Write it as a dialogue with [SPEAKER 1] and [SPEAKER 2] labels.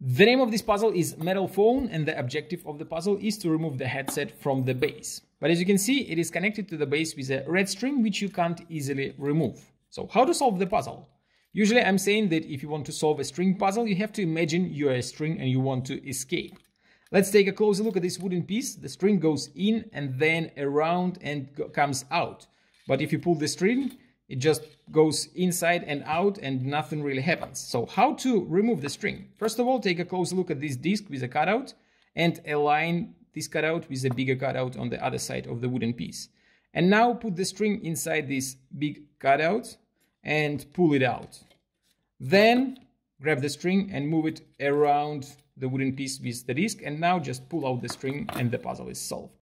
[SPEAKER 1] The name of this puzzle is Metal Phone and the objective of the puzzle is to remove the headset from the base. But as you can see, it is connected to the base with a red string which you can't easily remove. So how to solve the puzzle? Usually I'm saying that if you want to solve a string puzzle, you have to imagine you're a string and you want to escape. Let's take a closer look at this wooden piece. The string goes in and then around and comes out. But if you pull the string, it just goes inside and out and nothing really happens. So how to remove the string? First of all, take a close look at this disc with a cutout and align this cutout with a bigger cutout on the other side of the wooden piece. And now put the string inside this big cutout and pull it out. Then grab the string and move it around the wooden piece with the disc and now just pull out the string and the puzzle is solved.